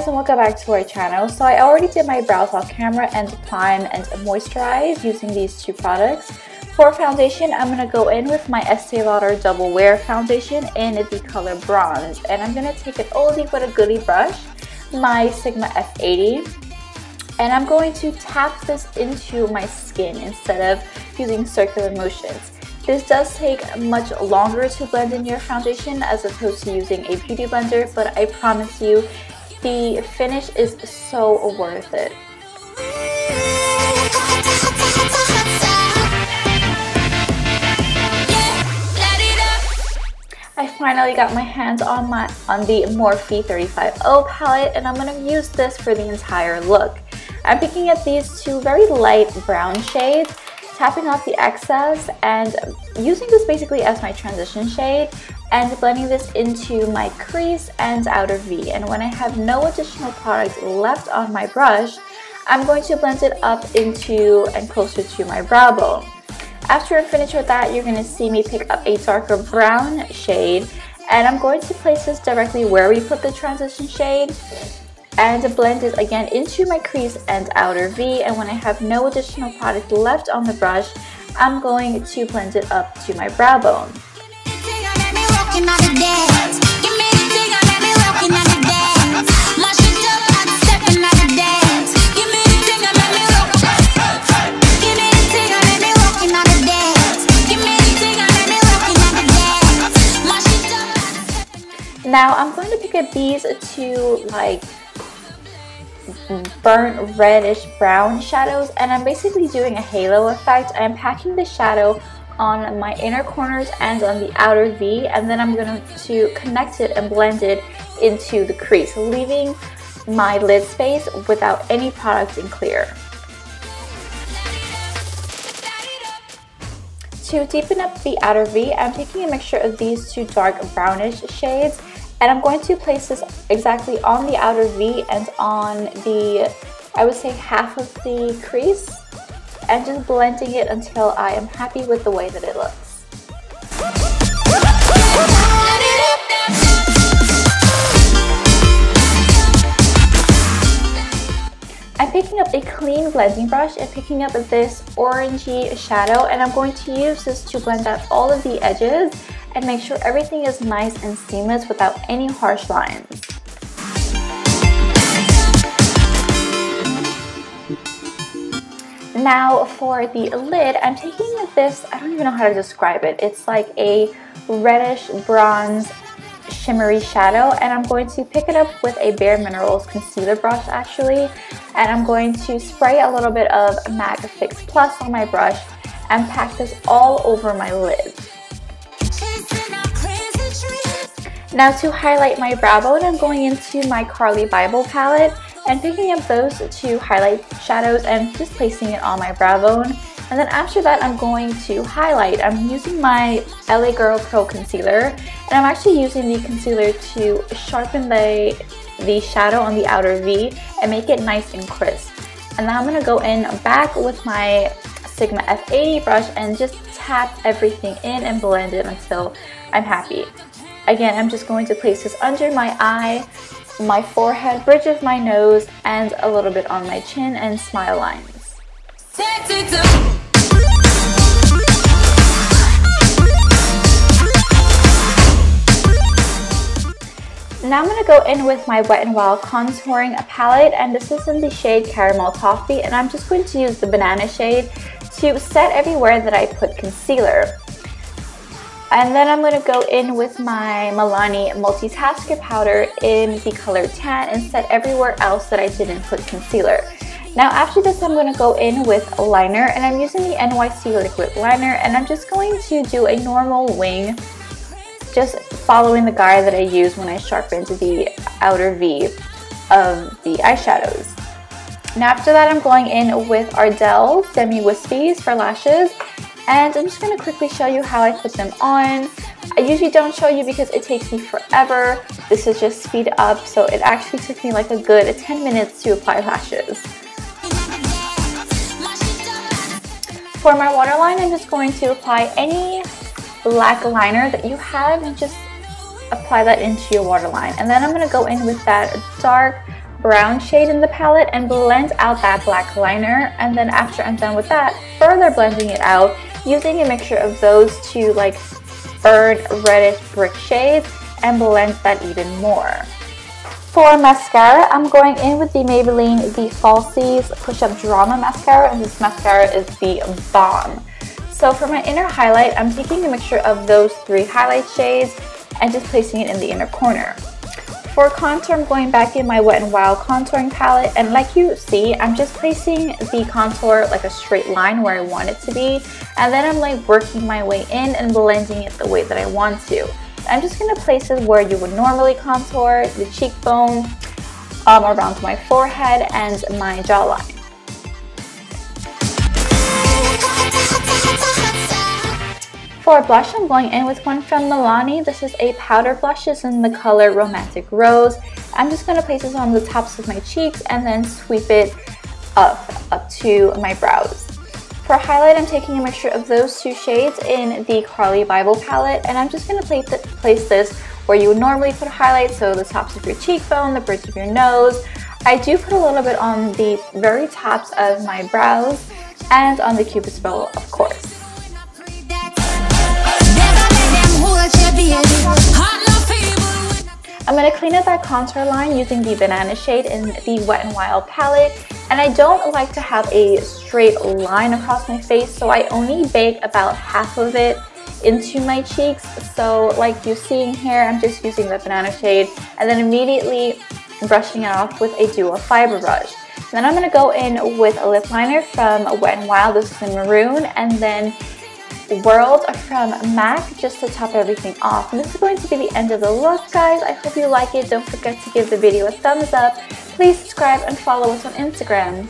guys and welcome back to our channel. So I already did my brows off camera and prime and moisturize using these two products. For foundation, I'm going to go in with my Estee Lauder Double Wear Foundation in the color Bronze. And I'm going to take an oldie but a goodie brush, my Sigma F80. And I'm going to tap this into my skin instead of using circular motions. This does take much longer to blend in your foundation as opposed to using a beauty blender, but I promise you the finish is so worth it. I finally got my hands on my on the Morphe 35O palette and I'm going to use this for the entire look. I'm picking up these two very light brown shades tapping off the excess and using this basically as my transition shade and blending this into my crease and outer V. And when I have no additional product left on my brush, I'm going to blend it up into and closer to my brow bone. After I'm finished with that, you're going to see me pick up a darker brown shade and I'm going to place this directly where we put the transition shade and blend it again into my crease and outer V and when I have no additional product left on the brush I'm going to blend it up to my brow bone. Now I'm going to pick up these two like burnt reddish brown shadows and I'm basically doing a halo effect. I'm packing the shadow on my inner corners and on the outer V and then I'm going to connect it and blend it into the crease, leaving my lid space without any product in clear. To deepen up the outer V, I'm taking a mixture of these two dark brownish shades and I'm going to place this exactly on the outer V and on the, I would say half of the crease and just blending it until I am happy with the way that it looks. I'm picking up a clean blending brush and picking up this orangey shadow and I'm going to use this to blend out all of the edges and make sure everything is nice and seamless without any harsh lines. Now for the lid, I'm taking this, I don't even know how to describe it. It's like a reddish bronze shimmery shadow and I'm going to pick it up with a Bare Minerals concealer brush actually and I'm going to spray a little bit of MAC Fix Plus on my brush and pack this all over my lid. Now to highlight my brow bone, I'm going into my Carli Bybel palette and picking up those to highlight shadows and just placing it on my brow bone. And then after that, I'm going to highlight. I'm using my LA Girl Pro Concealer and I'm actually using the concealer to sharpen the, the shadow on the outer V and make it nice and crisp. And then I'm to go in back with my Sigma F80 brush and just tap everything in and blend it until I'm happy. Again, I'm just going to place this under my eye, my forehead, bridge of my nose, and a little bit on my chin and smile lines. Now I'm going to go in with my Wet n Wild contouring palette and this is in the shade Caramel Toffee and I'm just going to use the banana shade to set everywhere that I put concealer. And then I'm to go in with my Milani Multitasker Powder in the color Tan and set everywhere else that I didn't put concealer. Now after this I'm going to go in with liner and I'm using the NYX liquid liner and I'm just going to do a normal wing just following the guide that I use when I sharpened the outer V of the eyeshadows. Now after that I'm going in with Ardell Demi Wispies for lashes and I'm just going to quickly show you how I put them on. I usually don't show you because it takes me forever. This is just speed up, so it actually took me like a good 10 minutes to apply lashes. For my waterline, I'm just going to apply any black liner that you have and just apply that into your waterline. And then I'm going to go in with that dark brown shade in the palette and blend out that black liner. And then after I'm done with that, further blending it out using a mixture of those two like burnt reddish brick shades and blend that even more. For mascara, I'm going in with the Maybelline The Falsies Push Up Drama Mascara, and this mascara is the bomb. So for my inner highlight, I'm taking a mixture of those three highlight shades and just placing it in the inner corner. For contour, I'm going back in my Wet n Wild contouring palette and like you see, I'm just placing the contour like a straight line where I want it to be and then I'm like working my way in and blending it the way that I want to. I'm just going to place it where you would normally contour, the cheekbone, um, around my forehead and my jawline. For blush, I'm going in with one from Milani. This is a powder blush. It's in the color Romantic Rose. I'm just going to place this on the tops of my cheeks and then sweep it up, up to my brows. For highlight, I'm taking a mixture of those two shades in the Carli Bybel palette, and I'm just going to place, place this where you would normally put a highlight, so the tops of your cheekbone, the bridge of your nose. I do put a little bit on the very tops of my brows and on the cupid's bow, of course. I'm going to clean up that contour line using the banana shade in the Wet n Wild palette. And I don't like to have a straight line across my face, so I only bake about half of it into my cheeks. So like you're seeing here, I'm just using the banana shade and then immediately brushing it off with a dual fiber brush. Then I'm to go in with a lip liner from Wet n Wild, this is in maroon, and then Whirl from MAC just to top everything off. And this is going to be the end of the look, guys. I hope you like it. Don't forget to give the video a thumbs up. Please subscribe and follow us on Instagram.